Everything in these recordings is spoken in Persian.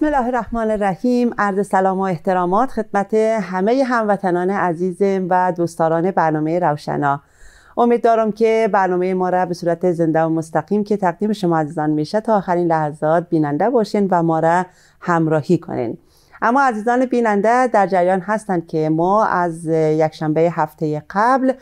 بسم الله الرحمن الرحیم. عرض سلام و احترامات خدمت همه هموطنان عزیزم و دوستداران برنامه روشنا. امیدوارم که برنامه ما را به صورت زنده و مستقیم که تقدیم شما عزیزان میشه تا آخرین لحظات بیننده باشین و ما را همراهی کنین. اما عزیزان بیننده در جریان هستند که ما از یکشنبه هفته قبل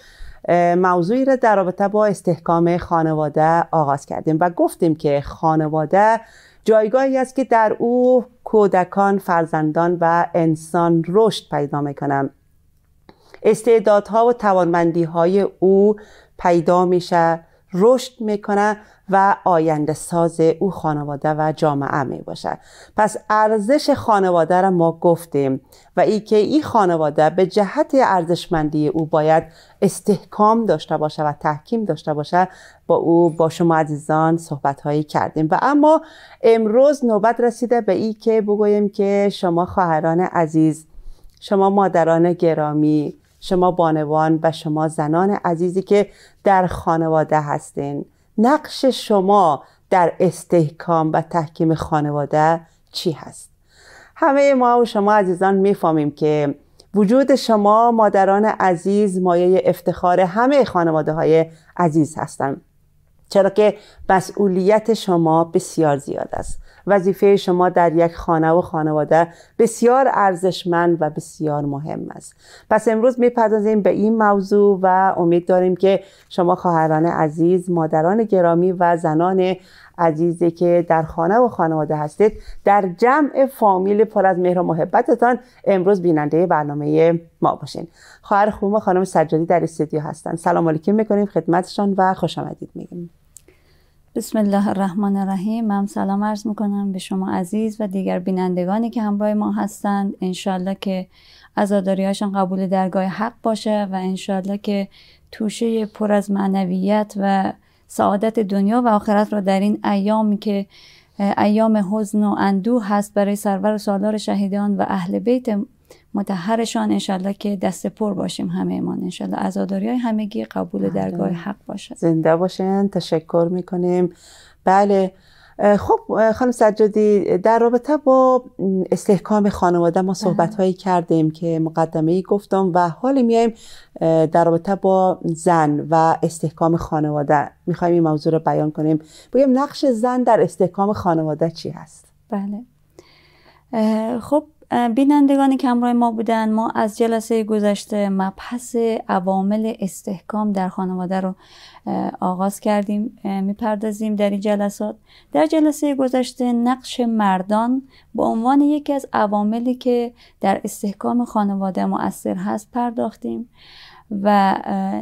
موضوعی را در رابطه با استحکام خانواده آغاز کردیم و گفتیم که خانواده جایگاهی است که در او کودکان فرزندان و انسان رشد پیدا می‌کنند استعدادها و توانمندی های او پیدا میشه رشد می‌کنه و آینده ساز او خانواده و جامعه می باشه پس ارزش خانواده را ما گفتیم و ای که این خانواده به جهت ارزشمندی او باید استحکام داشته باشه و تحکیم داشته باشه با او با شما عزیزان صحبت هایی کردیم. و اما امروز نوبت رسیده به ای که بگوییم که شما خواهران عزیز شما مادران گرامی شما بانوان و شما زنان عزیزی که در خانواده هستین. نقش شما در استحکام و تحکیم خانواده چی هست؟ همه ما و شما عزیزان می‌فهمیم که وجود شما مادران عزیز مایه افتخار همه خانواده های عزیز هستند چرا که مسئولیت شما بسیار زیاد است. وظیفه شما در یک خانه و خانواده بسیار ارزشمند و بسیار مهم است. پس امروز می‌پردازیم به این موضوع و امید داریم که شما خواهران عزیز مادران گرامی و زنان عزیزی که در خانه و خانواده هستید در جمع فامیل پر از مهر و محبتتان امروز بیننده برنامه ما باشین. خواهر خوب خانم سجادی در استودیو هستن. سلام علیکم می‌کنیم خدمتشان و خوش آمدید میگیم بسم الله الرحمن الرحیم من سلام عرض می‌کنم به شما عزیز و دیگر بینندگانی که همراه ما هستند. انشالله که هاشان قبول درگاه حق باشه و انشالله که توشه پر از معنویت و سعادت دنیا و آخرت را در این ایامی که ایام حزن و اندوه هست برای سرور و سالار شهیدان و اهل بیت متحرشان انشالله که دست پر باشیم همه ایمان. انشالله عزاداری های همگی قبول بله. درگاه حق باشه زنده باشین تشکر می‌کنیم. بله خب خانم سجادی در رابطه با استحکام خانواده ما صحبت هایی کردیم که مقدمه ای گفتم و حال میایم در رابطه با زن و استحکام خانواده. می‌خوایم این موضوع رو بیان کنیم. بگیم نقش زن در استحکام خانواده چی هست؟ بله. خب بینندگانی که همراه ما بودن. ما از جلسه گذشته مبحث عوامل استحکام در خانواده رو آغاز کردیم می‌پردازیم در این جلسات. در جلسه گذشته نقش مردان به عنوان یکی از عواملی که در استحکام خانواده مؤثر هست پرداختیم و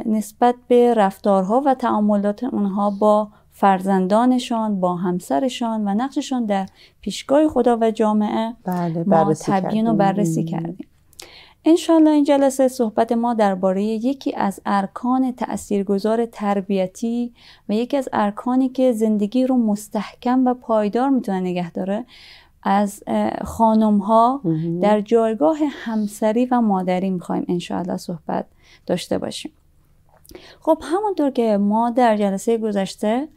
نسبت به رفتارها و تعاملات اونها با فرزندانشان با همسرشان و نقششان در پیشگاه خدا و جامعه بله، ما تبیین و بررسی کردیم. انشالله این جلسه صحبت ما درباره یکی از ارکان تاثیرگذار تربیتی و یکی از ارکانی که زندگی رو مستحکم و پایدار می‌تونه نگه داره از خانم ها در جایگاه همسری و مادری می‌خوایم انشاءالله صحبت داشته باشیم. خب همونطور که ما در جلسه گذشته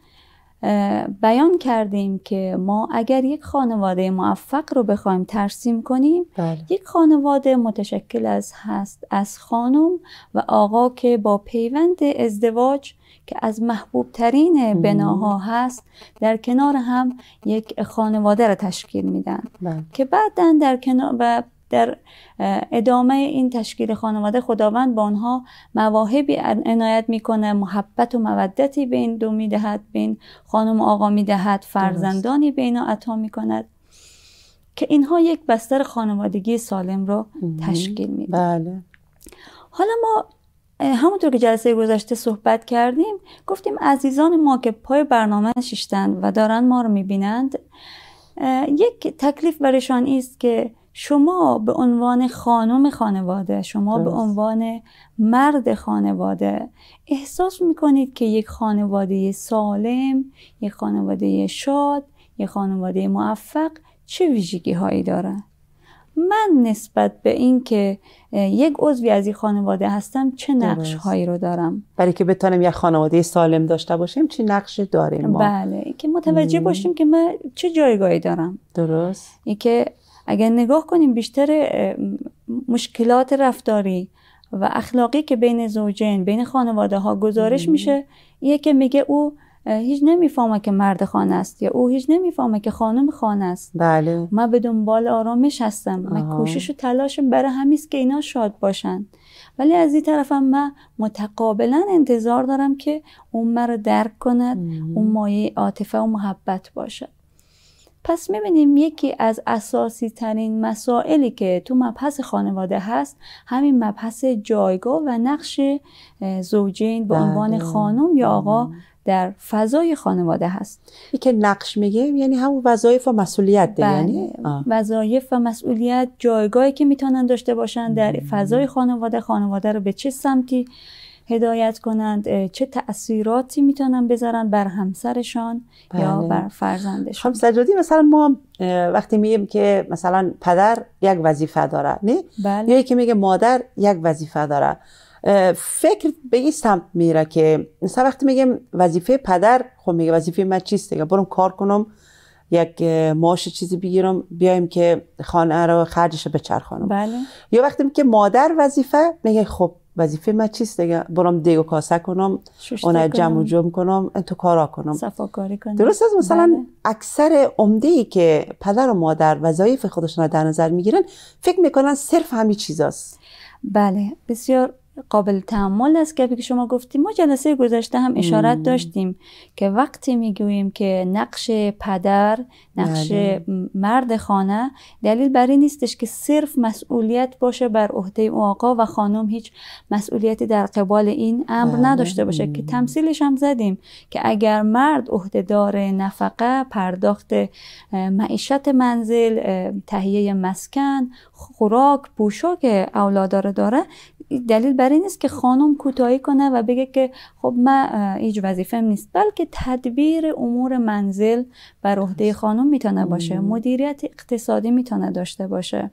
بیان کردیم که ما اگر یک خانواده موفق رو بخوایم ترسیم کنیم بله. یک خانواده متشکل از هست از خانم و آقا که با پیوند ازدواج که از محبوب ترین بناها هست در کنار هم یک خانواده را تشکیل میدن بله. که بعدا در کنار و در ادامه این تشکیل خانواده خداوند با آنها مواهبی عنایت می‌کنه محبت و مودتی بین دو می‌دهد بین خانم و آقا می‌دهد فرزندانی بین عطا می‌کند که اینها یک بستر خانوادگی سالم رو تشکیل میده بله. حالا ما همونطور که جلسه گذشته صحبت کردیم گفتیم عزیزان ما که پای برنامه نشیشتند و دارن ما رو می‌بینند یک تکلیف برشان است که شما به عنوان خانم خانواده شما به عنوان مرد خانواده احساس می‌کنید که یک خانواده سالم یک خانواده شاد یک خانواده موفق چه ویژگی هایی داره من نسبت به این که یک عضوی از این خانواده هستم چه نقش هایی رو دارم؟ برای که بتونیم یک خانواده سالم داشته باشیم چه نقش داریم ما؟ بله که متوجه باشیم که من چه جایگاهی دارم. درست. این که اگر نگاه کنیم بیشتر مشکلات رفتاری و اخلاقی که بین زوجین بین خانواده ها گزارش میشه یه که میگه او هیچ نمی‌فهمه که مرد خانه است یا او هیچ نمی‌فهمه که خانم خانه است. بله. من به دنبال آرامش هستم. من کوشش و تلاشم برای همیست که اینا شاد باشن. ولی از این طرفم من متقابلا انتظار دارم که اون مرا درک کند اون مایه عاطفه و محبت باشه پس می‌بینیم یکی از اساسی ترین مسائلی که تو مبحث خانواده هست همین مبحث جایگاه و نقش زوجین به عنوان بله. خانم یا آقا در فضای خانواده هست. که نقش میگه یعنی همون وظایف و مسئولیت ده بله. یعنی وظایف و مسئولیت جایگاهی که می‌تونن داشته باشن در فضای خانواده خانواده رو به چه سمتی هدایت کنند چه تأثیراتی می‌تونن بذارن بر همسرشان بله. یا بر فرزندشان خب سجادی مثلا ما وقتی میگیم که مثلا پدر یک وظیفه داره نه بله. یا که میگه مادر یک وظیفه داره فکر به این سمت میره که مثلا وقتی میگم وظیفه پدر خب میگه وظیفه من چیست دیگه برم کار کنم یک ماش چیزی بگیرم بیایم که خانه رو خرجش بچرخانم بله. یا وقتی که مادر وظیفه میگه خب وظیفه من چیست؟ دیگه برم دیگ و کاسه کنم اون جمع و جمع کنم تو کارا کنم. صفاکاری کنم. درست است؟ مثلا بله. اکثر عمده ای که پدر و مادر وظایف خودشون در نظر می‌گیرن فکر می‌کنن صرف همین چیزاست. بله. بسیار قابل تعمل است که که شما گفتیم ما جلسه گذشته هم اشارت داشتیم که وقتی می‌گوییم که نقش پدر نقش بله. مرد خانه دلیل بر این نیستش که صرف مسئولیت باشه بر عهده او آقا و خانم هیچ مسئولیتی در قبال این امر بله. نداشته باشه که تمثیلش هم زدیم که اگر مرد عهدهدار نفقه پرداخت معیشت منزل تهیه مسکن خوراک پوشاک اولادار داره دلیل بر این نیست که خانم کوتاهی کنه و بگه که خب من هیچ وظیفه نیست بلکه تدبیر امور منزل بر عهده خانم می‌تونه باشه مدیریت اقتصادی می‌تونه داشته باشه.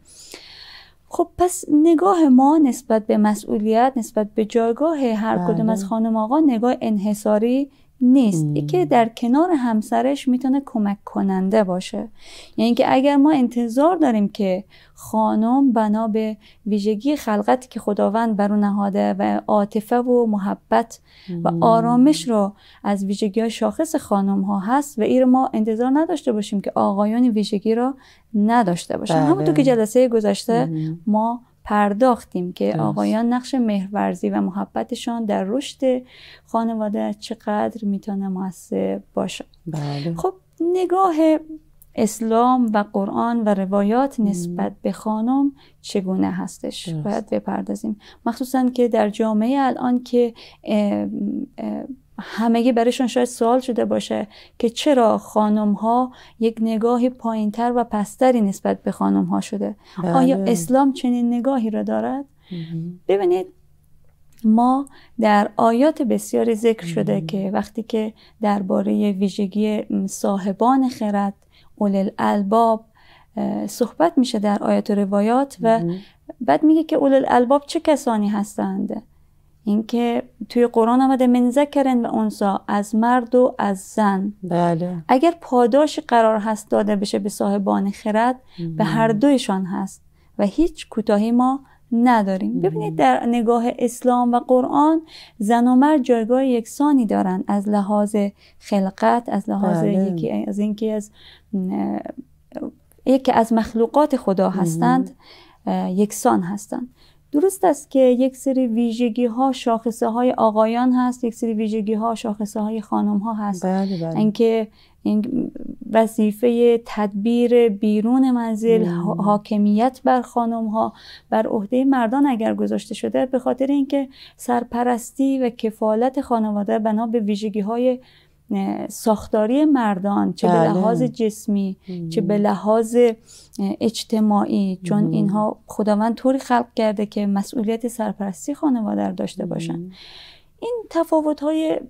خب پس نگاه ما نسبت به مسئولیت نسبت به جایگاه هر کدوم از بله. خانم آقا نگاه انحصاری نیست. ای که در کنار همسرش می‌تونه کمک کننده باشه. یعنی که اگر ما انتظار داریم که خانم بنا به ویژگی خلقتی که خداوند بر نهاده و عاطفه و محبت و آرامش رو از ویژگی شاخص خانم ها هست و این رو ما انتظار نداشته باشیم که آقایان ویژگی رو نداشته باشن. بله. همونطور که جلسه گذشته ما پرداختیم که آقایان نقش مهرورزی و محبتشان در رشد خانواده چقدر می‌تونه موثر باشه. بله. خب نگاه اسلام و قرآن و روایات نسبت به خانم چگونه هستش؟ باید بپردازیم. مخصوصا که در جامعه الان که همگی برایشون شاید سوال شده باشه که چرا خانم ها یک نگاه پایینتر و پستری نسبت به خانم ها شده. بله. آیا اسلام چنین نگاهی را دارد؟ ببینید ما در آیات بسیاری ذکر شده که وقتی که درباره ویژگی صاحبان خرد اول الباب صحبت میشه در آیات و روایات و بعد میگه که اول الباب چه کسانی هستند؟ اینکه توی قرآن آمده من ذکرن و انسا از مرد و از زن. بله. اگر پاداش قرار هست داده بشه به صاحبان خرد به هر دویشان هست و هیچ کوتاهی ما نداریم. ببینید در نگاه اسلام و قرآن زن و مرد جایگاه یکسانی دارند از لحاظ خلقت از لحاظ بله. یکی از اینکه از یکی از مخلوقات خدا هستند یکسان هستند. درست است که یک سری ویژگی ها شاخصه های آقایان هست یک سری ویژگی ها شاخصه های خانم ها هست بله بله. اینکه این وظیفه تدبیر بیرون منزل حاکمیت بر خانم ها بر عهده مردان اگر گذاشته شده به خاطر اینکه سرپرستی و کفالت خانواده بنا به ویژگی های ساختاری مردان چه به بله. لحاظ جسمی چه به لحاظ اجتماعی چون اینها خداوند طوری خلق کرده که مسئولیت سرپرستی خانواده داشته باشن. این تفاوت های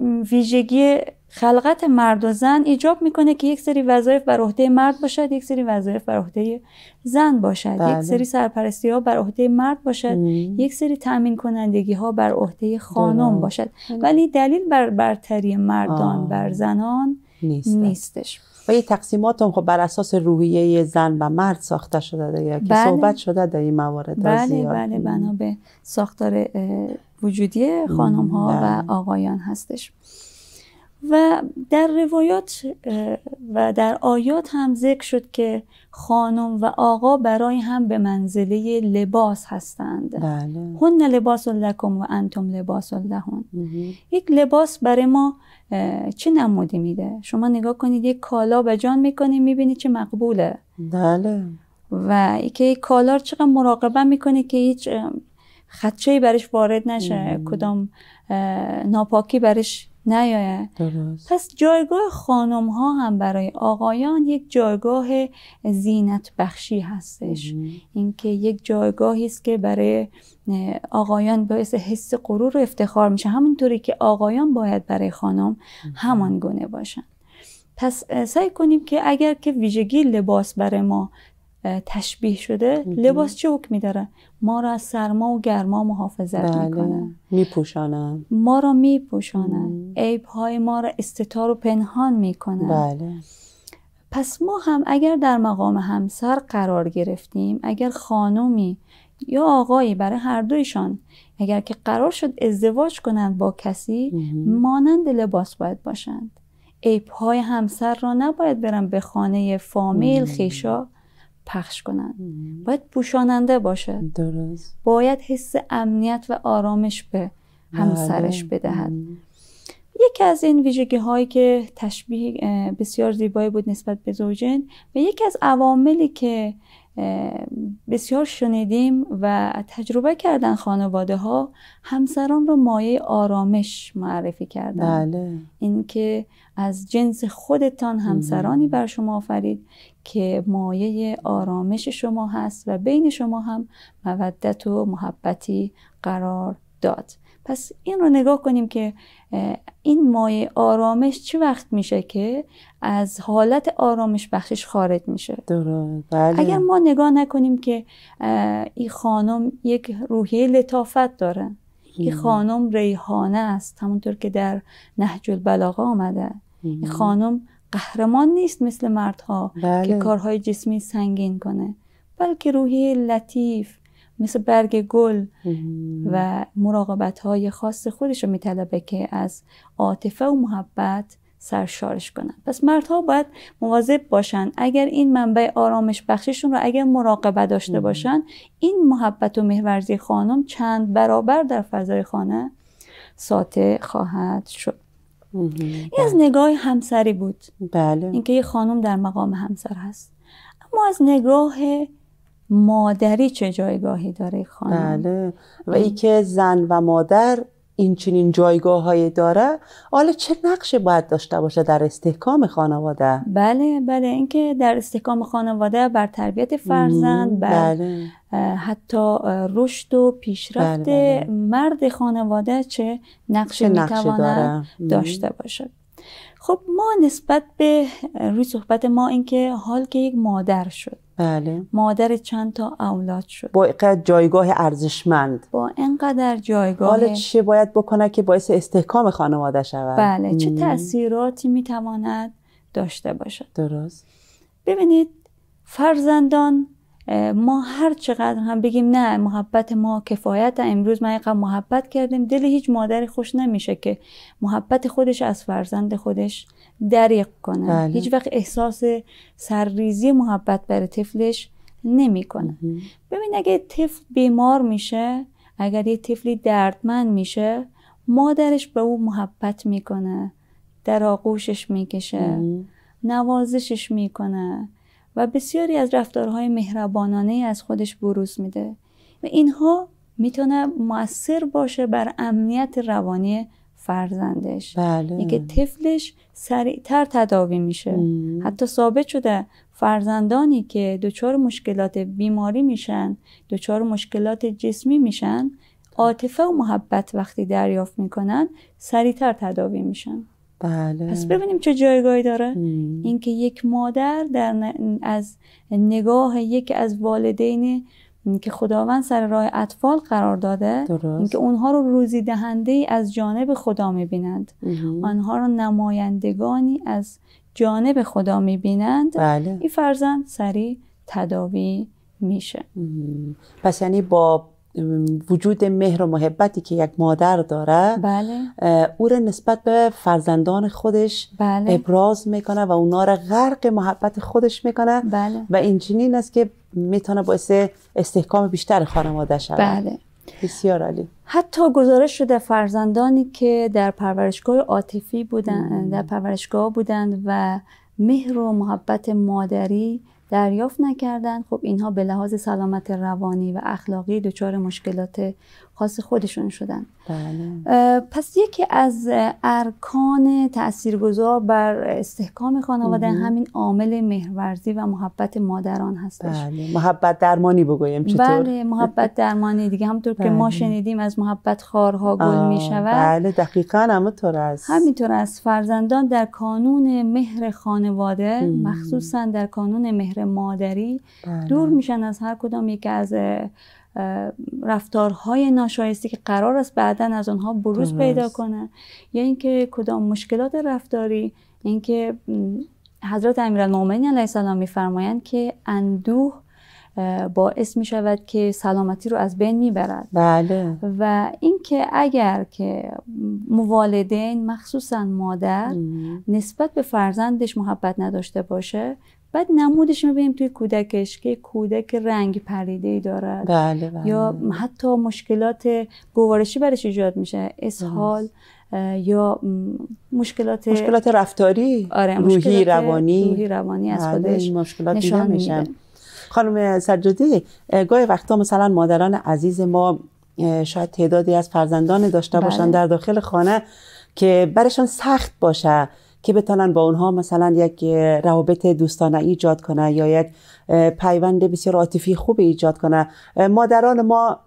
ویژگی خلقت مرد و زن ایجاب می‌کنه که یک سری وظایف بر عهده مرد باشد یک سری وظایف بر عهده زن باشد بله. یک سری سرپرستی ها بر عهده مرد باشد ام. یک سری تامین کنندگی ها بر عهده خانم. باشد ولی دلیل بر برتری مردان آه. بر زنان نیست نیستش و یه تقسیمات هم خب بر اساس روحیه زن و مرد ساخته شده دیگه که بله. صحبت شده در این موارد بله زیاد. بله بنا به ساختار وجودی خانم ها و بله. آقایان هستش. و در روایات و در آیات هم ذکر شد که خانم و آقا برای هم به منزله لباس هستند. بله. هن لباس لکم و انتم لباس لهن. یک لباس برای ما چه نمودی میده؟ شما نگاه کنید یک کالا به جان می‌کنید می‌بینید چه مقبوله. بله. و که یک کالا چقدر مراقبه می‌کنه که هیچ خدشه وارد وارد نشه کدام اه، ناپاکی برش نیاید درست. پس جایگاه خانم ها هم برای آقایان یک جایگاه زینت بخشی هستش. اینکه یک جایگاهی است که برای آقایان باعث حس غرور و افتخار میشه. همونطوری که آقایان باید برای خانم همان گونه باشن. پس سعی کنیم که اگر که ویژگی لباس برای ما تشبیه شده لباس چه حکمی داره؟ ما را از سرما و گرما محافظت بله. می‌کنه. میپوشانم ما را میپوشانه عیب های ما را استتار و پنهان می‌کنه بله. پس ما هم اگر در مقام همسر قرار گرفتیم اگر خانومی یا آقایی برای هر دویشان اگر که قرار شد ازدواج کنند با کسی مهم. مانند لباس باید باشند. عیبهای همسر را نباید برن به خانه فامیل خیشا. پخش کنند. باید پوشاننده باشه. درست. باید حس امنیت و آرامش به همسرش بله. بدهد. یکی از این ویژگی هایی که تشبیه بسیار زیبایی بود نسبت به زوجین و یکی از عواملی که بسیار شنیدیم و تجربه کردن خانواده ها همسران رو مایه آرامش معرفی کردن بله. اینکه از جنس خودتان همسرانی بر شما آفرید که مایه آرامش شما هست و بین شما هم مودت و محبتی قرار داد. پس این رو نگاه کنیم که این مایه آرامش چه وقت میشه که از حالت آرامش بخشش خارج میشه؟ درست. بله. اگر ما نگاه نکنیم که این خانم یک روحیه لطافت داره. این خانم ریحانه است همونطور که در نهج البلاغه آمده. این خانم قهرمان نیست مثل مردها بله. که کارهای جسمی سنگین کنه بلکه روحیه لطیف مثل برگ گل. و مراقبت های خاص خودش رو میطلبه که از عاطفه و محبت سرشارش کنن پس مردها باید مواظب باشن اگر این منبع آرامش بخششون رو اگر مراقبه داشته باشن این محبت و مهورزی خانم چند برابر در فضای خانه ساطع خواهد شد. این از نگاه همسری بود. بله. اینکه یه خانم در مقام همسر هست. اما از نگاه مادری چه جایگاهی داره خانم؟ بله. و ای که زن و مادر این چنین جایگاه های داره حالا چه نقشی باید داشته باشه در استحکام خانواده؟ بله بله اینکه در استحکام خانواده بر تربیت فرزند بر بله. حتی رشد و پیشرفت بله، بله. مرد خانواده چه نقشی می‌تواند؟ داشته باشد. خب ما نسبت به روی صحبت ما اینکه حال که یک مادر شد. بله. مادر چند تا اولاد شد. با اینقدر جایگاه ارزشمند. با انقدر جایگاه حالا چه باید بکنه که باعث استحکام خانواده شود؟ بله. چه. تاثیراتی می‌تواند داشته باشد؟ درست. ببینید فرزندان ما هر چقدر هم بگیم نه محبت ما کفایت امروز ما اینقدر محبت کردیم دل هیچ مادری خوش نمیشه که محبت خودش از فرزند خودش دریق کنه بله. هیچ وقت احساس سرریزی محبت برای طفلش نمی‌کنه. ببین اگه طفل بیمار میشه اگر یه طفلی دردمند میشه مادرش به او محبت می‌کنه در آغوشش می‌کشه. نوازشش می‌کنه و بسیاری از رفتارهای مهربانانه از خودش بروز میده و اینها می‌تونه مؤثر باشه بر امنیت روانی فرزندش. بله. اینکه طفلش سریعتر تداوی میشه. مم. حتی ثابت شده فرزندانی که دچار مشکلات بیماری میشن دچار مشکلات جسمی میشن عاطفه و محبت وقتی دریافت می‌کنن سریعتر تداوی میشن. بله. پس ببینیم چه جایگاهی داره. اینکه یک مادر در از نگاه یکی از والدین که خداوند سر راه اطفال قرار داده اینکه اونها رو روزی دهنده از جانب خدا می‌بینند. آنها رو نمایندگانی از جانب خدا می‌بینند. بله. این فرزند سریع تداوی میشه. پس یعنی با وجود مهر و محبتی که یک مادر داره بله. او را نسبت به فرزندان خودش بله. ابراز می‌کنه و اونا را غرق محبت خودش می‌کنه. بله. و این چنین است که می‌تونه باعث استحکام بیشتر خانواده شود. بله. بسیار عالی. حتی گزارش شده فرزندانی که در پرورشگاه عاطفی بودند در پرورشگاه بودند و مهر و محبت مادری دریافت نکردن خب اینها به لحاظ سلامت روانی و اخلاقی دچار مشکلات خاص خودشون شدن. بله. پس یکی از ارکان تاثیرگذار بر استحکام خانواده همین عامل مهرورزی و محبت مادران هستش. بله. محبت درمانی بگویم چطور؟ بله محبت درمانی دیگه. همطور که ما شنیدیم از محبت خارها گل می شود بله دقیقا همینطور است. همینطور است. فرزندان در کانون مهر خانواده مخصوصا در کانون مهر مادری بله. دور میشن از هر کدام یکی از رفتارهای ناشایسته که قرار است بعدا از آنها بروز پیدا کنه. یا اینکه کدام مشکلات رفتاری اینکه حضرت امیرالمومنین علیه السلام میفرمایند که اندوه باعث می شود که سلامتی رو از بین می‌برد. بله. و اینکه اگر که موالدین مخصوصا مادر نسبت به فرزندش محبت نداشته باشه بعد نمودش می‌بینیم توی کودکش که کودک رنگ پریده ای دارد. بله بله. یا حتی مشکلات گوارشی برش ایجاد میشه. اسهال یا مشکلات مشکلات رفتاری آره روحی مشکلات روانی. روحی روانی از بله، خودش مشکلات نشان میشن خانم سجادی گاهی وقتا مثلا مادران عزیز ما شاید تعدادی از فرزندان داشته بله. باشن در داخل خانه که برشان سخت باشه. که بتونن با اونها مثلا یک روابط دوستانه ایجاد کنه یا یک پیوند بسیار عاطفی خوب ایجاد کنه مادران ما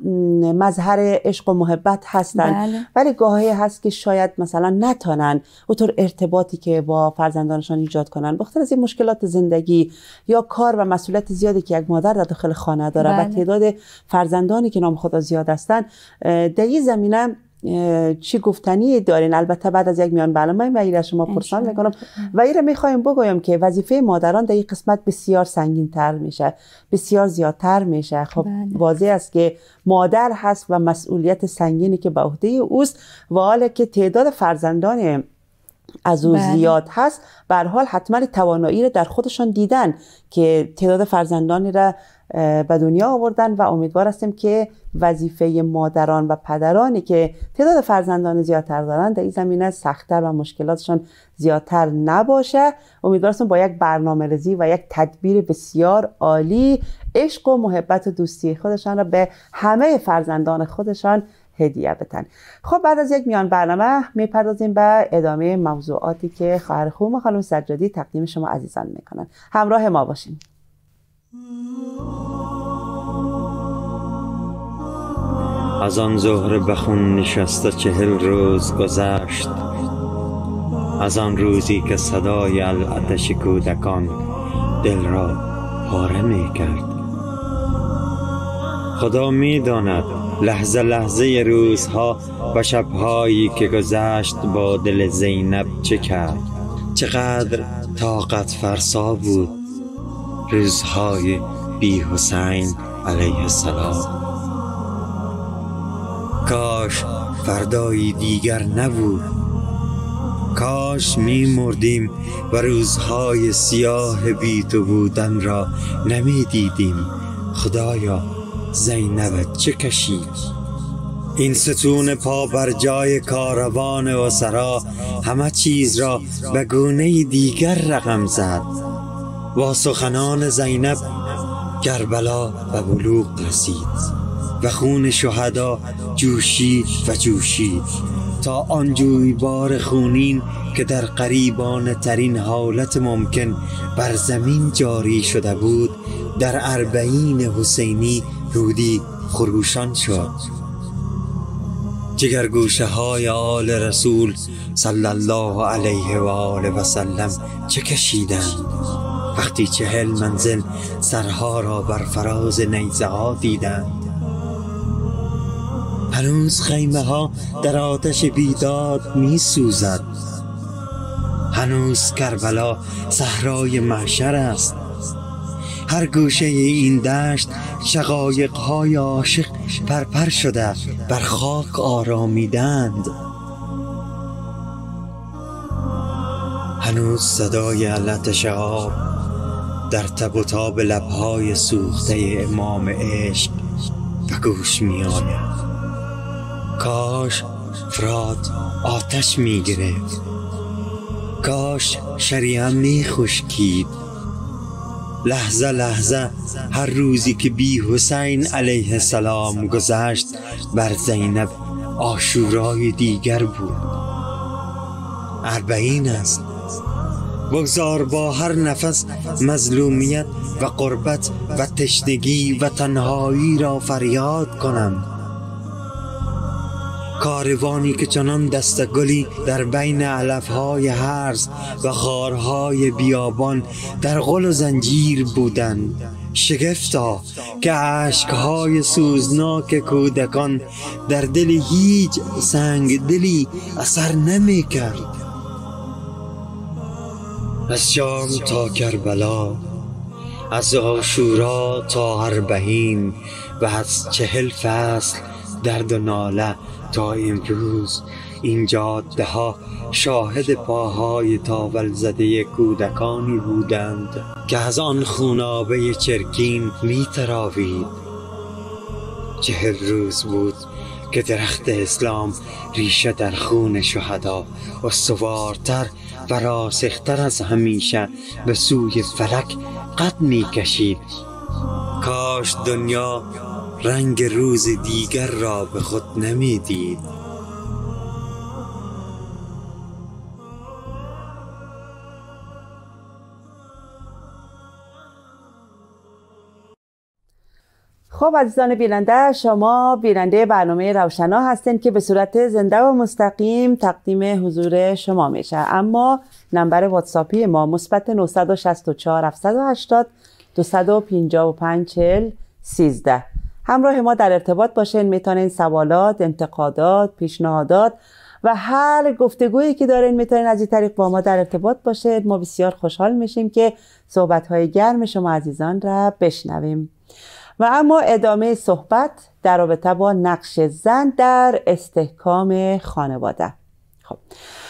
مظهر عشق و محبت هستند بله. ولی گاهی هست که شاید مثلا نتانن اونطور ارتباطی که با فرزندانشان ایجاد کنن بخاطر از این مشکلات زندگی یا کار و مسئولیت زیادی که یک مادر در داخل خانه داره بله. و تعداد فرزندانی که نام خدا زیاد هستند در این زمینه چی گفتنی دارین؟ البته بعد از یک میان برنامه و ایره شما پرسان می‌کنم. و ایره می‌خوایم بگویم که وظیفه مادران در این قسمت بسیار سنگین تر میشه بسیار زیادتر میشه. خب بله. واضح است که مادر هست و مسئولیت سنگینی که به عهده اوست و حالا که تعداد فرزندان از او بله. زیاد هست به هر حال حتما توانایی را در خودشان دیدن که تعداد فرزندانی را به دنیا آوردن و امیدوار هستیم که وظیفه مادران و پدرانی که تعداد فرزندان زیادتر دارن در این زمینه سختتر و مشکلاتشان زیادتر نباشه امیدوار هستم با یک برنامه رزی و یک تدبیر بسیار عالی عشق و محبت و دوستی خودشان را به همه فرزندان خودشان هدیه بتن خب بعد از یک میان برنامه می‌پردازیم به ادامه موضوعاتی که خواهر خوب و خانم سجادی تقدیم شما عزیزان می‌کنن. همراه ما باشین. از آن زهره بخون نشسته چهل روز گذشت. از آن روزی که صدای العتش کودکان دل را پاره می کرد خدا می داند لحظه لحظه روزها و شبهایی که گذشت با دل زینب چه کرد؟ چقدر طاقت فرسا بود روزهای بی حسین علیه السلام. کاش فردایی دیگر نبود. کاش می مردیم و روزهای سیاه بی بودن را نمی دیدیم خدایا زینب چه کشید این ستون پا بر جای کاروان و سرا همه چیز را به گونه دیگر رقم زد. با سخنان زینب کربلا و بلوغ رسید و خون شهدا جوشید و جوشید تا آن جویبار خونین که در قریبان ترین حالت ممکن بر زمین جاری شده بود در اربعین حسینی رودی خروشان شد. جگرگوشه های آل رسول صلی الله علیه و آله و سلم چه کشیدند؟ وقتی چهل منزل سرها را بر فراز نیزه ها دیدند. هنوز خیمه ها در آتش بیداد می سوزد هنوز کربلا صحرای محشر است. هر گوشه این دشت شقایق های عاشق پرپر شده بر خاک آرامیدند. هنوز صدای علت شهاب در تب و تاب لبهای سوخته امام عشق به گوش می آید کاش فراد آتش می گرفت کاش شریعه می خشکید لحظه لحظه هر روزی که بی حسین علیه السلام گذشت بر زینب آشورای دیگر بود. اربعین است. بگذار با هر نفس مظلومیت و قربت و تشنگی و تنهایی را فریاد کنم. کاروانی که چنان دست گلی در بین علفهای هرز و خارهای بیابان در غل و زنجیر بودند. شگفتا که عشقهای سوزناک کودکان در دل هیچ سنگ دلی اثر نمی کرد. از شام تا کربلا از آشورا تا اربعین و از چهل فصل درد و ناله تا امروز این جاده ها شاهد پاهای تاول زده کودکانی بودند که از آن خونابه چرکین می تراوید چهل روز بود که درخت اسلام ریشه در خون شهدا و سوارتر و راسختر از همیشه به سوی فلک قد می کشید کاش دنیا رنگ روز دیگر را به خود نمی‌دید. خب عزیزان بیننده شما بیننده برنامه روشنا هستند که به صورت زنده و مستقیم تقدیم حضور شما میشه. اما نمبر واتساپی ما مثبت 964 780 255 40 13 همراه ما در ارتباط باشین می‌تونین سوالات انتقادات پیشنهادات و هر گفتگویی که دارین می‌تونین از این طریق با ما در ارتباط باشید ما بسیار خوشحال میشیم که صحبت های گرم شما عزیزان را بشنویم. و اما ادامه صحبت در رابطه با نقش زن در استحکام خانواده. خب.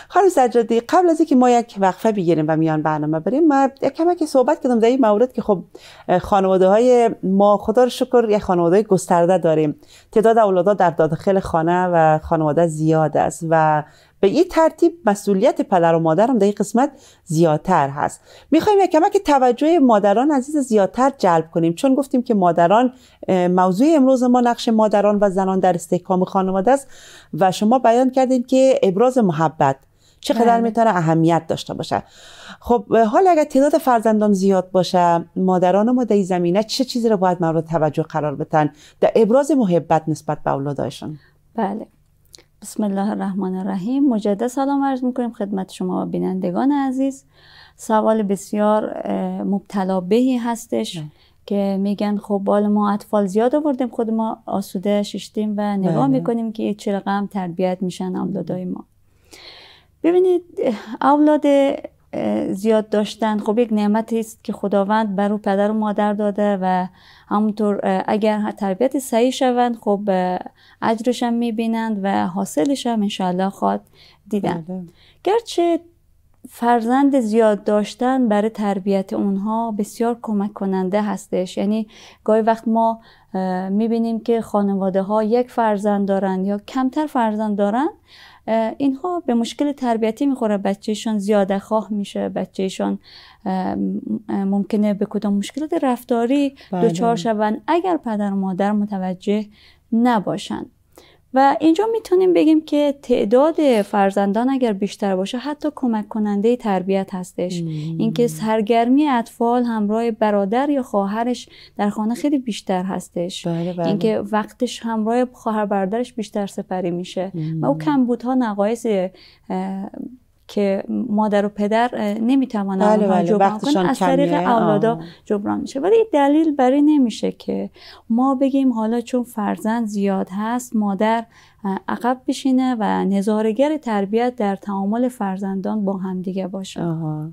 خانم سجادی قبل از اینکه ما یک وقفه بگیریم و میان برنامه بریم ما یک کمک صحبت کردم در این مورد که خب خانواده های ما خدا رو شکر یک خانواده گسترده داریم. تعداد اولادها در داخل خانه و خانواده زیاد است و به این ترتیب مسئولیت پدر و مادر هم در این قسمت زیادتر هست. می‌خوایم یک کمک توجه مادران عزیز زیادتر جلب کنیم. چون گفتیم که مادران موضوع امروز ما نقش مادران و زنان در استحکام خانواده است و شما بیان کردین که ابراز محبت چقدر بله. می‌تونه اهمیت داشته باشه. خب حالا اگر تعداد فرزندان زیاد باشه مادران ما در زمینه چه چیزی رو باید مورد توجه قرار بدن؟ در ابراز محبت نسبت به اولادشون بله. بسم الله الرحمن الرحیم مجدد سلام عرض می‌کنیم خدمت شما بینندگان عزیز سوال بسیار مبتلا بهی هستش بله. که میگن خب بال ما اطفال زیاد آوردیم خود ما آسوده ششتیم و نگاه بله. می‌کنیم که چه رقم تربیت میشن اولادای ما ببینید اولاد زیاد داشتن خب یک نعمتی است که خداوند بر پدر و مادر داده و همونطور اگر تربیت صحیح شوند خب اجرش هم می‌بینند و حاصلش هم انشاءالله خواد دیدن بله. گرچه فرزند زیاد داشتن برای تربیت اونها بسیار کمک کننده هستش. یعنی گاهی وقت ما می‌بینیم که خانواده ها یک فرزند دارن یا کمتر فرزند دارن اینها به مشکل تربیتی می‌خوره. بچهشان زیاده خواه میشه بچهشان ممکنه به کدام مشکلات رفتاری بله. دچار شوند اگر پدر و مادر متوجه نباشند و اینجا می‌تونیم بگیم که تعداد فرزندان اگر بیشتر باشه حتی کمک کننده تربیت هستش. اینکه سرگرمی اطفال همراه برادر یا خواهرش در خانه خیلی بیشتر هستش. بله بله. اینکه وقتش همراه خواهر برادرش بیشتر سپری میشه. و او کمبودها نقایص که مادر و پدر اه، نمی‌توانن بله، بله. جبران وقتشان کنن از طریق. اولادا. جبران میشه ولی دلیل برای نمیشه که ما بگیم حالا چون فرزند زیاد هست مادر عقب بشینه و نظارگر تربیت در تعامل فرزندان با همدیگه باشه آها.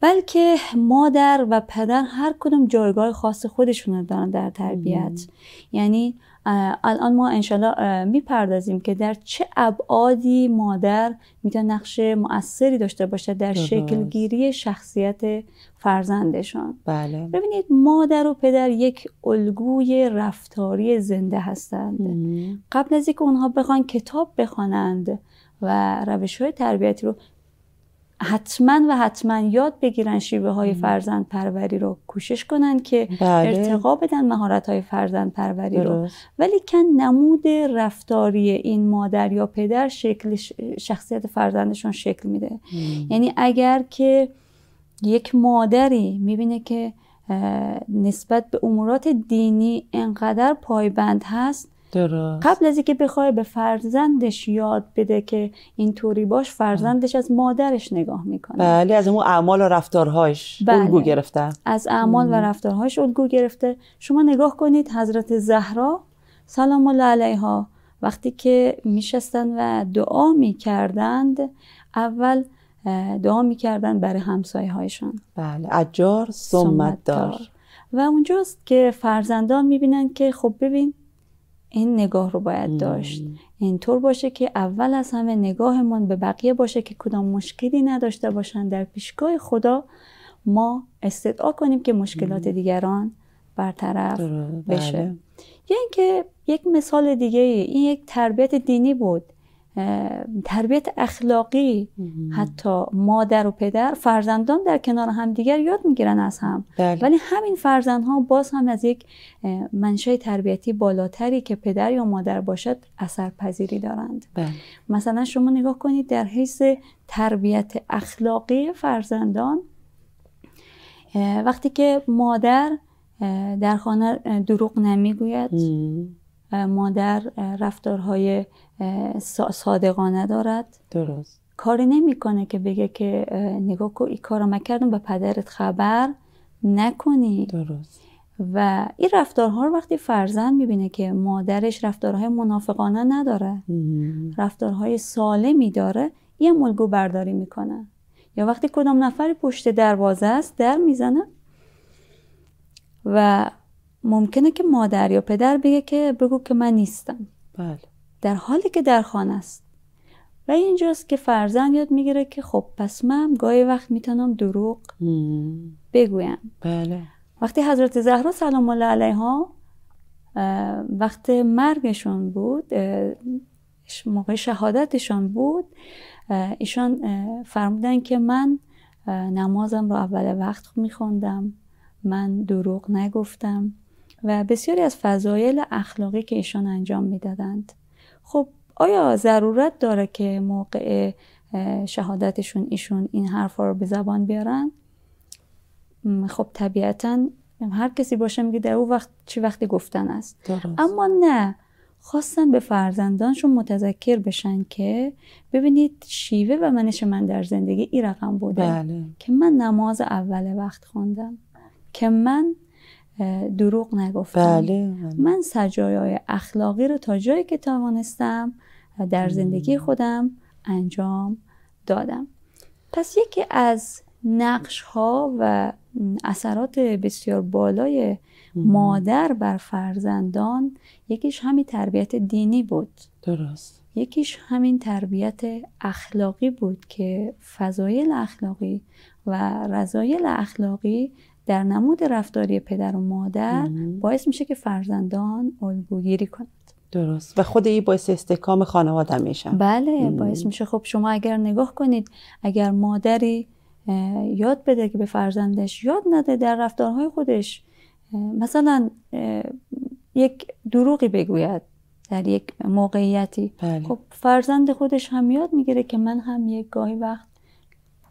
بلکه مادر و پدر هر کدوم جایگاه خاص خودشون دارن در تربیت یعنی اه، الان ما انشالله می‌پردازیم که در چه ابعادی مادر می‌تونه نقش مؤثری داشته باشه در. شکلگیری شخصیت فرزندشان بله ببینید مادر و پدر یک الگوی رفتاری زنده هستند مم. قبل از اینکه اونها بخوان کتاب بخوانند و روش های تربیتی رو حتما و حتما یاد بگیرن شیوه های فرزند پروری رو کوشش کنن که بله. ارتقا بدن مهارت های فرزند پروری رو ولی کن نمود رفتاری این مادر یا پدر شکل شخصیت فرزندشون شکل میده. یعنی اگر که یک مادری می‌بینه که نسبت به امورات دینی انقدر پایبند هست درست. قبل از اینکه بخواد به فرزندش یاد بده که اینطوری باش فرزندش از مادرش نگاه می‌کنه. بله از اون اعمال و رفتارهاش بله. الگو گرفتن از اعمال و رفتارهاش الگو گرفته. شما نگاه کنید حضرت زهرا سلام الله علیها. وقتی که میشستن و دعا می‌کردند اول دعا می‌کردن برای همسایه هایشان بله اجار سمت دار. و اونجاست که فرزندان می‌بینن که خب ببین این نگاه رو باید داشت. اینطور باشه که اول از همه نگاهمون به بقیه باشه که کدام مشکلی نداشته باشن. در پیشگاه خدا ما استدعا کنیم که مشکلات دیگران برطرف. بشه. بله. یا اینکه یک مثال دیگه این یک تربیت دینی بود. تربیت اخلاقی حتی مادر و پدر فرزندان در کنار همدیگر یاد می‌گیرن از هم. بله. ولی همین فرزندها باز هم از یک منشأ تربیتی بالاتری که پدر یا مادر باشد اثرپذیری دارند. بله. مثلا شما نگاه کنید در حیث تربیت اخلاقی فرزندان وقتی که مادر در خانه دروغ نمی‌گوید. مادر رفتارهای صادقانه دارد. درست. کاری نمی‌کنه که بگه که اه، نگاه کن این کارو من کردم به پدرت خبر نکنی. درست. و این رفتارها رو وقتی فرزند می‌بینه که مادرش رفتارهای منافقانه نداره مم. رفتارهای سالمی داره یه الگو برداری می‌کنه. یا وقتی کدام نفری پشت دروازه است در می‌زنه و ممکنه که مادر یا پدر بگه که بگو که من نیستم. بله. در حالی که در خانه است. و اینجاست که فرزند یاد می‌گیره که خب پس من گاهی وقت می‌تونم دروغ. بگویم. بله. وقتی حضرت زهرا سلام الله علیها وقت مرگشون بود موقع شهادتشان بود ایشان فرمودن که من نمازم رو اول وقت میخوندم. من دروغ نگفتم. و بسیاری از فضایل اخلاقی که ایشان انجام می‌دادند. خب آیا ضرورت داره که موقع شهادتشون ایشون این حرفا رو به زبان بیارن؟ خب طبیعتا هر کسی باشه میگه در او وقت چی وقتی گفتن است. درست. اما نه. خواستن به فرزندانشون متذکر بشن که ببینید شیوه و منش من در زندگی این رقم بوده بله. که من نماز اول وقت خوندم که من دروغ نگفتم. بله بله. من سجایای اخلاقی رو تا جایی که توانستم در زندگی خودم انجام دادم. پس یکی از نقش ها و اثرات بسیار بالای مادر بر فرزندان یکیش همین تربیت دینی بود. درست. یکیش همین تربیت اخلاقی بود که فضایل اخلاقی و رضایل اخلاقی در نمود رفتاری پدر و مادر باعث میشه که فرزندان الگوگیری کنند. درست. و خود این باعث استحکام خانواده میشن. بله باعث میشه. خب شما اگر نگاه کنید اگر مادری یاد بده که به فرزندش یاد نده در رفتارهای خودش مثلا یک دروغی بگوید در یک موقعیتی. بله. خب فرزند خودش هم یاد می‌گیره که من هم یک گاهی وقت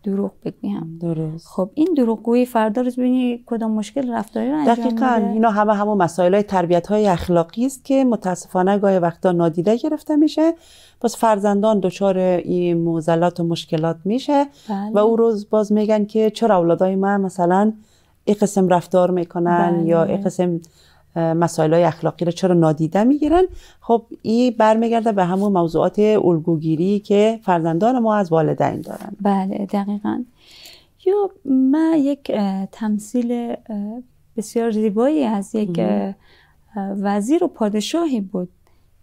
دروغ بگویم. درست. خب این دروغگویی فردا روز ببینی کدام مشکل رفتاری رو انجام دقیقا. میده اینا همه همون مسائل های تربیت های اخلاقی است که متاسفانه گاهی وقتا نادیده گرفته میشه. پس فرزندان دچار این موزلات و مشکلات میشه. بله. و او روز باز میگن که چرا اولادای من مثلا این قسم رفتار می‌کنن بله. یا این قسم مسائل های اخلاقی رو چرا نادیده می‌گیرن؟ خب این برمیگرده به همون موضوعات الگوگیری که فرزندان ما از والدین دارن. بله دقیقا. یا من یک تمثیل بسیار زیبایی از یک وزیر و پادشاهی بود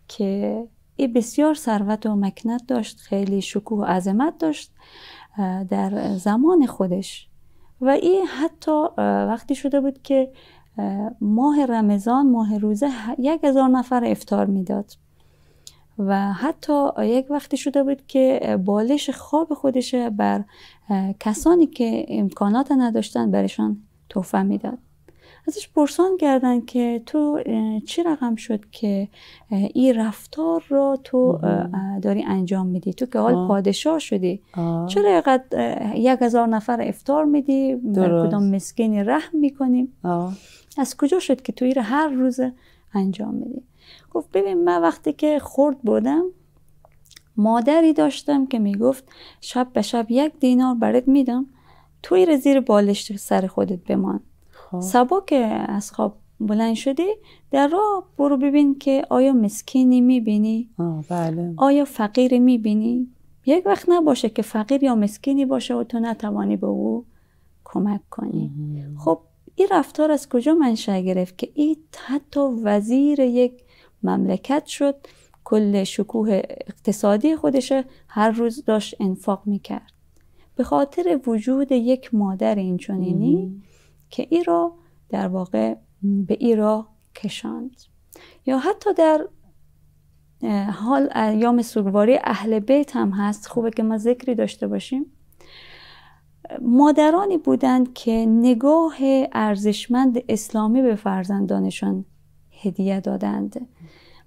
که این بسیار ثروت و مکنت داشت خیلی شکوه و عظمت داشت در زمان خودش. و این حتی وقتی شده بود که ماه رمضان ماه روزه یک هزار نفر افطار می‌داد و حتی یک وقتی شده بود که بالش خواب خودش بر کسانی که امکانات نداشتن برشان تحفه می‌داد ازش پرسان کردن که تو چی رقم شد که این رفتار رو تو داری انجام میدی تو که حال آه. پادشاه شدی آه. چرا اینقدر یک هزار نفر افطار میدی. کدام مسکینی رحم می‌کنی آه. از کجا شد که تو این رو هر روز انجام میدی؟ گفت ببین من وقتی که خورد بودم مادری داشتم که می‌گفت شب به شب یک دینار برات میدم تو این رو زیر بالشت سر خودت بمان. خب. صبح که از خواب بلند شدی در راه برو ببین که آیا مسکینی می‌بینی؟ بله. آیا فقیری می‌بینی؟ یک وقت نباشه که فقیر یا مسکینی باشه و تو نتوانی به او کمک کنی. خب این رفتار از کجا منشأ گرفت که این حتی وزیر یک مملکت شد کل شکوه اقتصادی خودش هر روز داشت انفاق می‌کرد. به خاطر وجود یک مادر اینچنینی که ای را در واقع به ای را کشاند. یا حتی در حال ایام سوگواری اهل بیت هم هست. خوبه که ما ذکری داشته باشیم. مادرانی بودند که نگاه ارزشمند اسلامی به فرزندانشان هدیه دادند.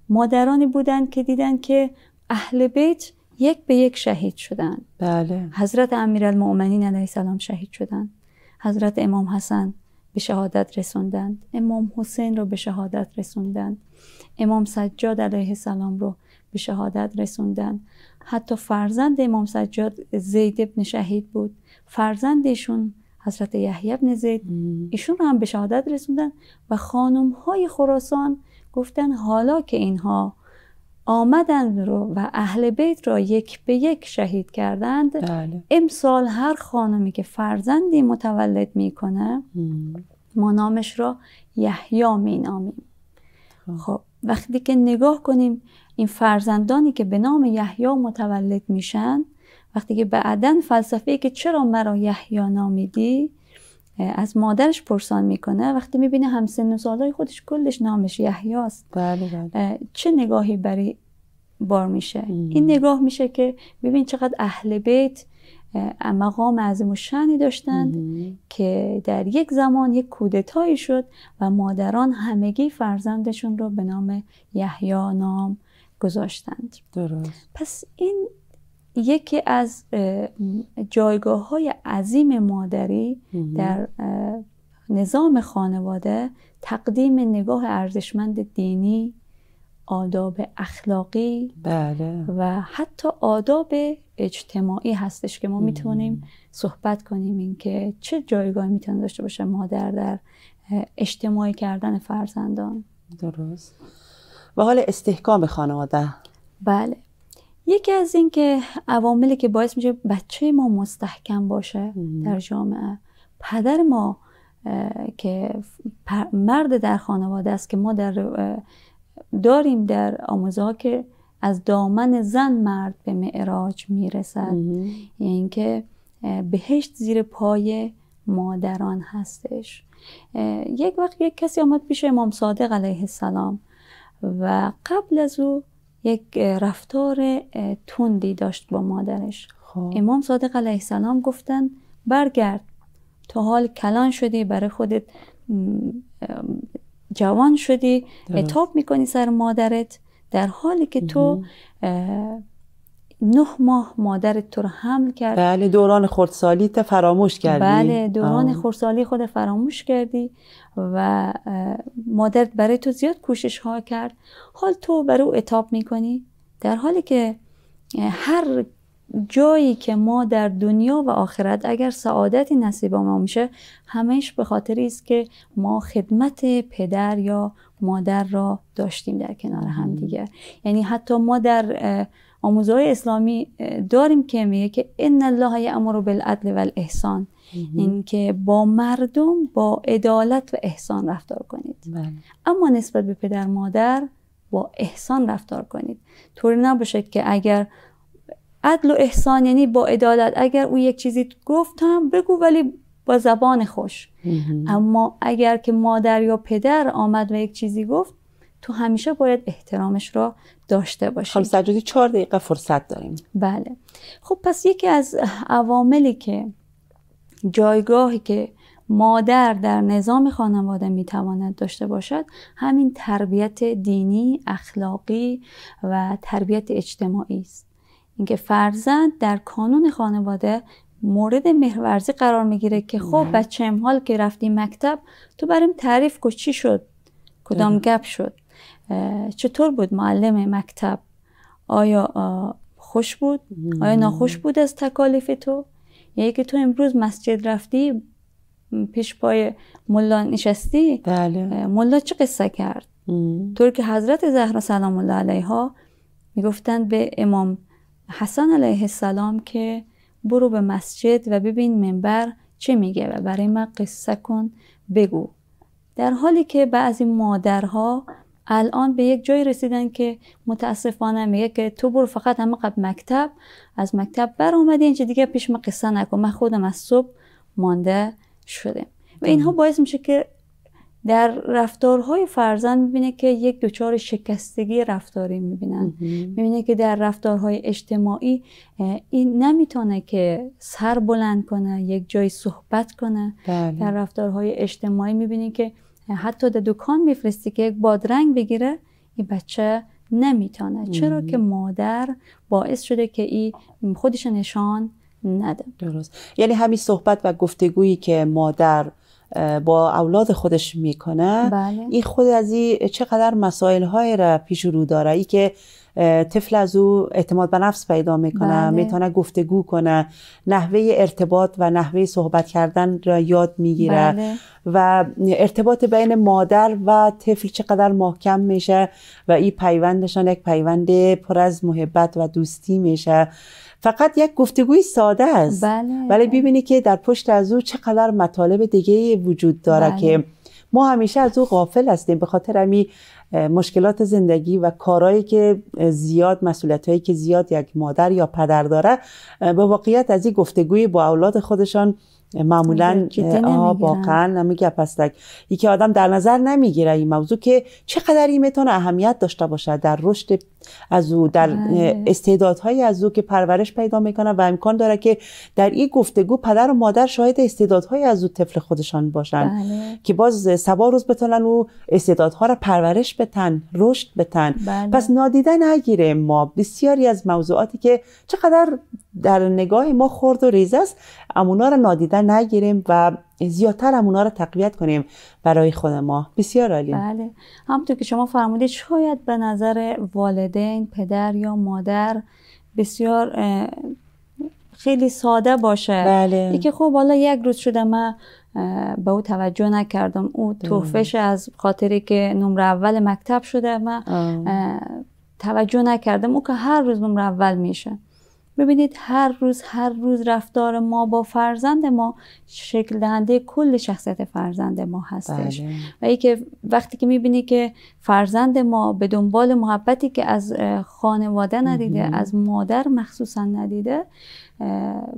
مادرانی بودند که دیدند که اهل بیت یک به یک شهید شدند. بله. حضرت امیرالمؤمنین علیه السلام شهید شدند. حضرت امام حسن به شهادت رسوندند. امام حسین رو به شهادت رسوندند. امام سجاد علیه السلام رو به شهادت رسوندند. حتی فرزند امام سجاد زید ابن شهید بود. فرزندشون حضرت یحیی ابن زید. ایشون رو هم به شهادت رسوندن و خانم های خراسان گفتن حالا که اینها آمدند رو و اهل بیت را یک به یک شهید کردند بله. امسال هر خانمی که فرزندی متولد می‌کنه ما نامش را یحیی می نامیم خب وقتی که نگاه کنیم این فرزندانی که به نام یحیی متولد میشن وقتی که بعدا فلسفه که چرا مرا یحیی نامیدی از مادرش پرسان می‌کنه وقتی می‌بینه همسن و سالای خودش کلش نامش یحیی است. بله بله. چه نگاهی بری بار میشه؟ این نگاه میشه که ببین چقدر اهل بیت مقام عظیم و شانی داشتند که در یک زمان یک کودتایی شد و مادران همگی فرزندشون رو به نام یحیی نام گذاشتند. درست. پس این یکی از جایگاه های عظیم مادری در نظام خانواده تقدیم نگاه ارزشمند دینی آداب اخلاقی بله. و حتی آداب اجتماعی هستش که ما می‌تونیم صحبت کنیم این که چه جایگاهی می‌تونه داشته باشه مادر در اجتماعی کردن فرزندان. درست. و حال استحکام خانواده. بله. یکی از این که عواملی که باعث میشه بچه ما مستحکم باشه در جامعه پدر ما که مرد در خانواده است که ما در داریم در آموزه که از دامن زن مرد به معراج می‌رسد. یعنی اینکه بهشت زیر پای مادران هستش. یک وقت یک کسی آمد پیش امام صادق علیه السلام. و قبل از او یک رفتار تندی داشت با مادرش. خب. امام صادق علیه السلام گفتن برگرد تا حال کلان شدی برای خودت جوان شدی. اتاب می‌کنی سر مادرت. در حالی که تو نه ماه مادرت تو رو حمل کرد. بله دوران خردسالی تو فراموش کردی. بله دوران خردسالی خود فراموش کردی و مادرت برای تو زیاد کوشش ها کرد. حال تو برای او اتاب می‌کنی. در حالی که هر جایی که ما در دنیا و آخرت اگر سعادتی نصیب ما میشه همش به خاطر است که ما خدمت پدر یا مادر را داشتیم در کنار هم دیگر یعنی حتی ما در آموزهای اسلامی داریم که میگه که ان الله یامر بالعدل والاحسان این که با مردم با عدالت و احسان رفتار کنید. بله. اما نسبت به پدر مادر با احسان رفتار کنید. طوری نباشه که اگر عدل و احسان یعنی با عدالت اگر او یک چیزی گفت هم بگو ولی با زبان خوش. اما اگر که مادر یا پدر آمد و یک چیزی گفت تو همیشه باید احترامش را داشته باشی خانم سجادی چهار دقیقه فرصت داریم. بله. خب پس یکی از عواملی که جایگاهی که مادر در نظام خانواده می‌تواند داشته باشد همین تربیت دینی اخلاقی و تربیت اجتماعی است. اینکه فرزند در کانون خانواده مورد مهرورزی قرار می‌گیره که خب بچه حال که رفتی مکتب تو بریم تعریف کن چی شد؟ کدام گپ شد؟ چطور بود معلم مکتب؟ آیا خوش بود؟ آیا ناخوش بود از تکالیف تو؟ یعنی که تو امروز مسجد رفتی پیش پای ملا نشستی؟ بله. ملا چه قصه کرد؟ طور که حضرت زهرا سلام الله علیها می‌گفتند به امام حسن علیه السلام که برو به مسجد و ببین منبر چه میگه و برای من قصه کن بگو. در حالی که بعضی مادرها الان به یک جای رسیدن که متاسفانه میگه که تو برو فقط همه قبل مکتب از مکتب بر اومدی اینجا دیگه پیش من قصه نکن. من خودم از صبح مانده شده و اینها باعث میشه که در رفتارهای فرزند می‌بینه که یک دچار شکستگی رفتاری می‌بینن. می‌بینه که در رفتارهای اجتماعی این نمی‌تونه که سر بلند کنه یک جای صحبت کنه. بله. در رفتارهای اجتماعی می‌بینه که حتی در دکان میفرستی که یک بادرنگ بگیره این بچه نمی‌تونه. چرا که مادر باعث شده که این خودش نشان نده. درست. یعنی همین صحبت و گفتگویی که مادر با اولاد خودش می‌کنه بله. این خود از این چقدر مسائل های را پیش رو داره ای که طفل از او اعتماد به نفس پیدا می‌کنه بله. می‌تونه گفتگو کنه نحوه ارتباط و نحوه صحبت کردن را یاد می‌گیره بله. و ارتباط بین مادر و طفل چقدر محکم میشه و این پیوندشان یک پیوند پر از محبت و دوستی میشه فقط یک گفتگوی ساده است بله. ولی ببینی که در پشت از او چقدر مطالب دیگه وجود داره بله. که ما همیشه از او غافل هستیم به خاطر همین مشکلات زندگی و کارهایی که زیاد مسئولیت هایی که زیاد یک مادر یا پدر داره به واقعیت از این گفتگوی با اولاد خودشان معمولا جدی آه نمی‌گیرن. واقعا نمی گپ هستک یکی آدم در نظر نمی‌گیره این موضوع که چقدر این می‌تونه اهمیت داشته باشه در رشد از او در بله. استعدادهای از او که پرورش پیدا می‌کنه و امکان داره که در این گفتگو پدر و مادر شاهد استعدادهای از او طفل خودشان باشن بله. که باز سبا روز بتونن او استعدادها را پرورش بتن رشد بتن بله. پس نادیده نگیره ما بسیاری از موضوعاتی که چقدر در نگاه ما خرد و ریز است. امونا را نادیده نگیریم و زیادتر امونا را تقویت کنیم برای خود ما. بسیار عالی. بله. همونطور که شما فرمودید شاید به نظر والدین پدر یا مادر بسیار خیلی ساده باشه. بله. که خب حالا یک روز شده من به او توجه نکردم. او تحفش از خاطری که نمره اول مکتب شده. من توجه نکردم. او که هر روز نمره اول میشه. ببینید هر روز هر روز رفتار ما با فرزند ما شکل دهنده کل شخصیت فرزند ما هستش بله. و ای که وقتی که می‌بینی که فرزند ما به دنبال محبتی که از خانواده ندیده از مادر مخصوصا ندیده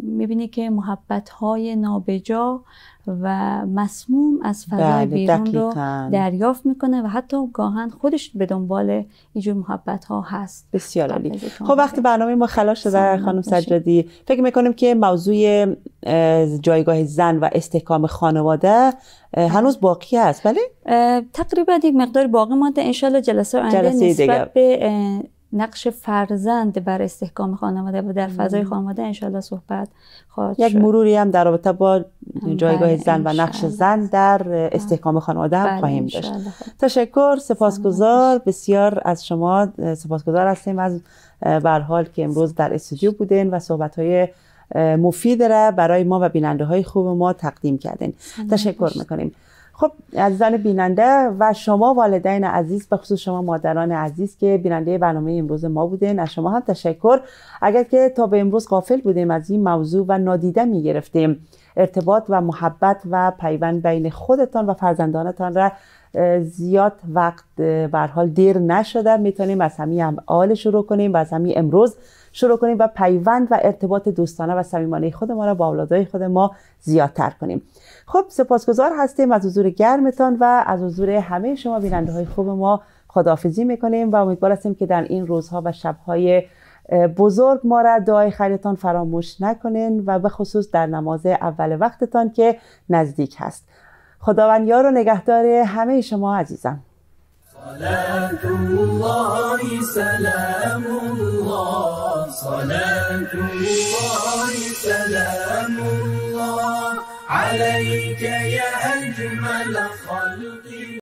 می‌بینی که محبت های نابجا و مسموم از فضای بله، بیرون رو دقیقاً. دریافت می‌کنه و حتی گاهن خودش به دنبال اینجور محبت ها هست. بسیار عالی. خب وقتی برنامه ما خلاص شده خانم. سجادی. فکر می‌کنیم که موضوع اه، جایگاه زن و استحکام خانواده اه، هنوز باقی است. بله؟ تقریبا یک مقدار باقی مانده. انشالله جلسه آینده نسبت دیگر. به نقش فرزند بر استحکام خانواده و در فضای خانواده انشالله صحبت خواهد یک شد. مروری هم در رابطه با جایگاه بله، زن و نقش. زن در استحکام خانواده هم بله، خواهیم داشت. تشکر سپاسگزار بسیار از شما سپاسگزار هستیم از برحال که امروز در استودیو بودین و صحبت های مفید را برای ما و بیننده های خوب ما تقدیم کردین تشکر. می‌کنیم خب عزیزان بیننده و شما والدین عزیز به خصوص شما مادران عزیز که بیننده برنامه امروز ما بودین از شما هم تشکر. اگر که تا به امروز غافل بودیم از این موضوع و نادیده می‌گرفتیم ارتباط و محبت و پیوند بین خودتان و فرزندانتان را زیاد وقت اه، به هر حال دیر نشده. می‌تونیم از همین افعال شروع کنیم و از همین امروز شروع کنیم و پیوند و ارتباط دوستانه و صمیمانه خود ما را با اولادای خود ما زیادتر کنیم. خب سپاسگزار هستیم از حضور گرمتان و از حضور همه شما بیننده های خوب ما. خداحافظی می‌کنیم و امیدوار هستیم که در این روزها و شبهای بزرگ ما را دعای خیرتان فراموش نکنین و به خصوص در نماز اول وقتتان که نزدیک هست. خداوند یار و نگهدار همه شما عزیزان صلاة الله سلام الله صلاة الله سلام الله عليك يا أجمل خلق.